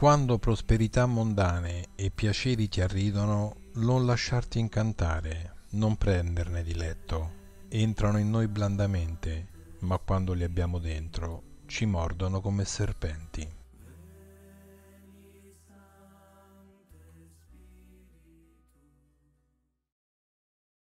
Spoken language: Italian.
Quando prosperità mondane e piaceri ti arridono, non lasciarti incantare, non prenderne diletto. Entrano in noi blandamente, ma quando li abbiamo dentro ci mordono come serpenti.